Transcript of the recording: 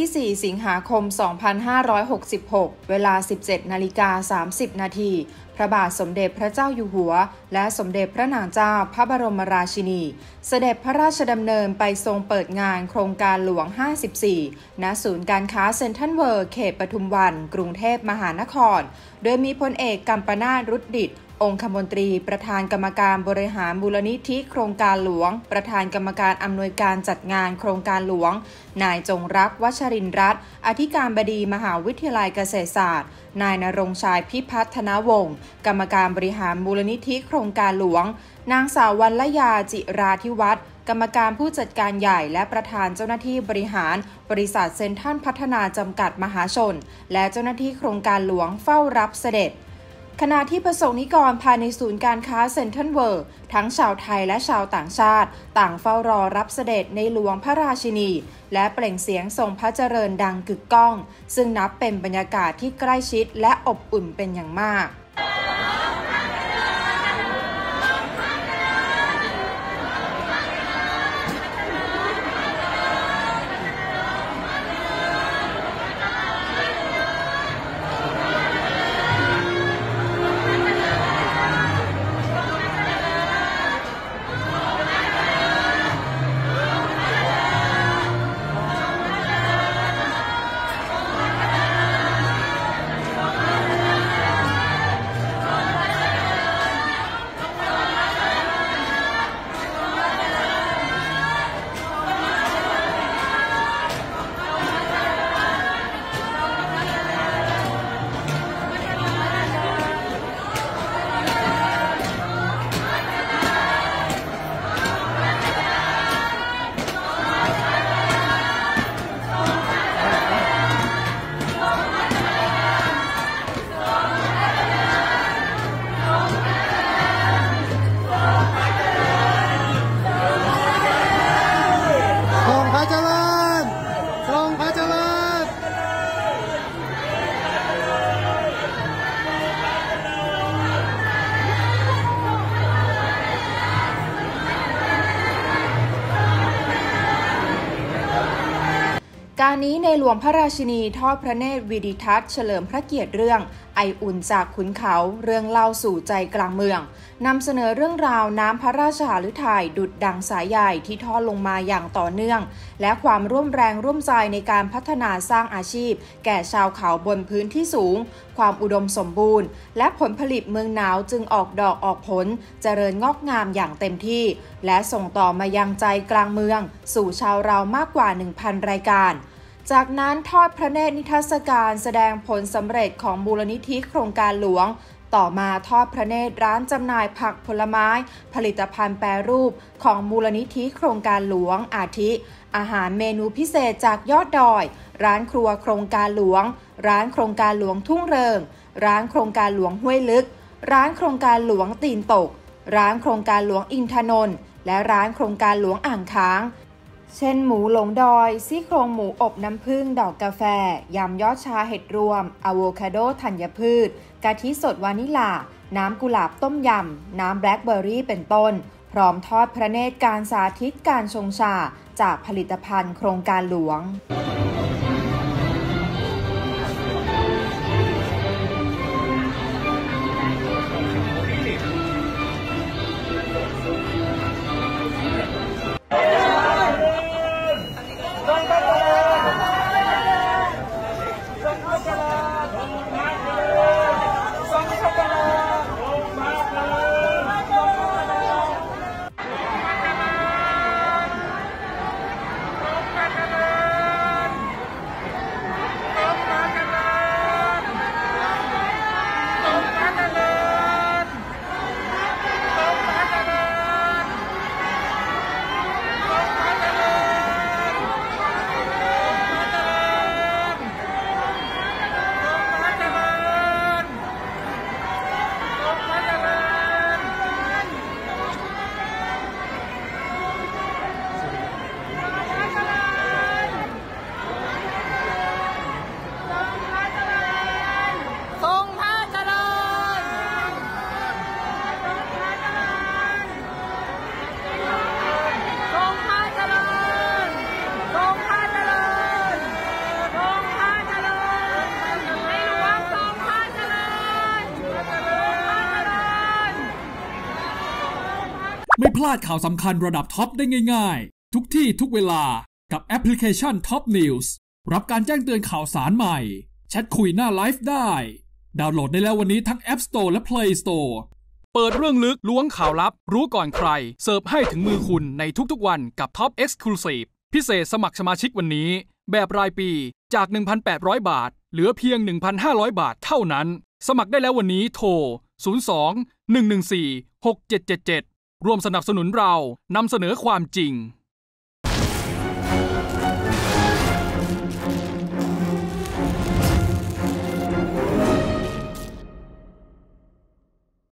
วันที่ 4 สิงหาคม 2566 เวลา 17 นาฬิกา 30 นาทีพระบาทสมเด็จพระเจ้าอยู่หัว และสมเด็จพระนางเจ้าพระบรมราชินี เสด็จพระราชดำเนินไปทรงเปิดงานโครงการหลวง 54 ณ ศูนย์การค้าเซ็นทรัลเวิร์เขตปทุมวัน กรุงเทพมหานคร โดยมีพลเอกกัมปนาตรุดดิต องคมนตรี ประธานกรรมการบริหารมูลนิธิโครงการหลวง ประธานกรรมการอำนวยการจัดงานโครงการหลวง นายจงรักวัชรินทร์รัตน์อธิการบดีมหาวิทยาลัยเกษตรศาสตร์ นายณรงค์ชัยพิพัฒน์ธนวงศ์กรรมการบริหารมูลนิธิโครงการหลวง นางสาววัลยาจิราธิวัฒน์กรรมการผู้จัดการใหญ่และประธานเจ้าหน้าที่บริหาร บริษัทเซ็นทรัลพัฒนาจำกัดมหาชน และเจ้าหน้าที่โครงการหลวงเฝ้ารับเสด็จ ขณะที่ประสงค์นิกรภายในศูนย์การค้าเซ็นทรัลเวิลด์ทั้งชาวไทยและชาวต่างชาติ ต่างเฝ้ารอรับเสด็จในหลวงพระราชินี และเปล่งเสียงทรงพระเจริญดังกึกก้อง ซึ่งนับเป็นบรรยากาศที่ใกล้ชิดและอบอุ่นเป็นอย่างมาก การนี้ในหลวงพระราชินีทอดพระเนตรวิดิทัศน์เฉลิมพระเกียรติเรื่อง ไออุ่นจากขุนเขาเรื่องเล่าสู่ใจกลางเมืองนำเสนอเรื่องราวน้ำพระราชหฤทัยดุดดังสายใหญ่ที่ทอดลงมาอย่างต่อเนื่อง และความร่วมแรงร่วมใจในการพัฒนาสร้างอาชีพ แก่ชาวเขาบนพื้นที่สูง ความอุดมสมบูรณ์ และผลผลิตเมืองหนาวจึงออกดอกออกผล เจริญงอกงามอย่างเต็มที่ และส่งต่อมายังใจกลางเมือง สู่ชาวเรามากกว่า 1,000 รายการ จากนั้นทอดพระเนตรนิทรรศการแสดงผลสำเร็จของมูลนิธิโครงการหลวง ต่อมาทอดพระเนตรร้านจำหน่ายผักผลไม้ ผลิตภัณฑ์แปรรูปของมูลนิธิโครงการหลวง อาทิ อาหารเมนูพิเศษจากยอดดอย ร้านครัวโครงการหลวง ร้านโครงการหลวงทุ่งเริง ร้านโครงการหลวงห้วยลึก ร้านโครงการหลวงตีนตก ร้านโครงการหลวงอินทนนท์และร้านโครงการหลวงอ่างค้าง เช่นหมูหลงดอยซี่โครงหมูอบน้ำผึ้งดอกกาแฟ ยำยอดชาเห็ดรวมอะโวคาโดธัญพืช กะทิสดวานิลา น้ำกุหลาบต้มยำ น้ำแบล็คเบอร์รี่เป็นต้น พร้อมทอดพระเนตรการสาธิตการชงชา จากผลิตภัณฑ์โครงการหลวง ไม่พลาดข่าวสำคัญระดับท็อปได้ง่าย ๆ ทุกที่ทุกเวลากับแอปพลิเคชัน Top News รับการแจ้งเตือนข่าวสารใหม่ แชทคุยหน้าไลฟ์ได้ ดาวน์โหลดได้แล้ววันนี้ทั้ง App Store และ Play Store เปิดเรื่องลึกล้วงข่าวลับ รู้ก่อนใคร เสิร์ฟให้ถึงมือคุณในทุกๆวันกับ Top Exclusive พิเศษสมัครสมาชิกวันนี้ แบบรายปีจาก 1,800 บาท เหลือเพียง 1,500 บาทเท่านั้น สมัครได้แล้ววันนี้โทร 02 114 6777 ร่วมสนับสนุนเรานำเสนอความจริง